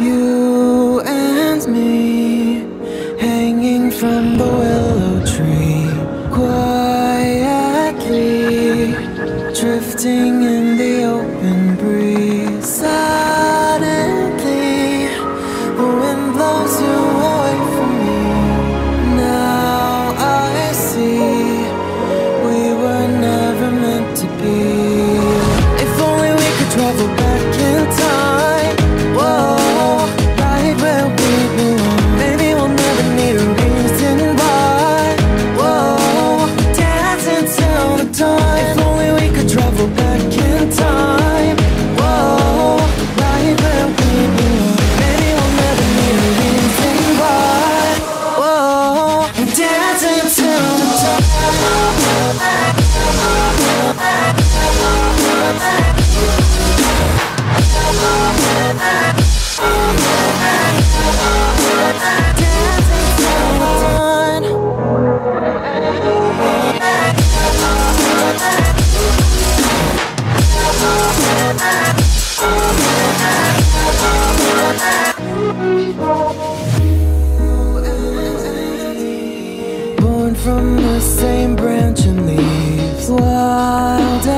You and me Hanging from the willow tree Quietly Drifting in the open breeze. from the same branch and leaves wild.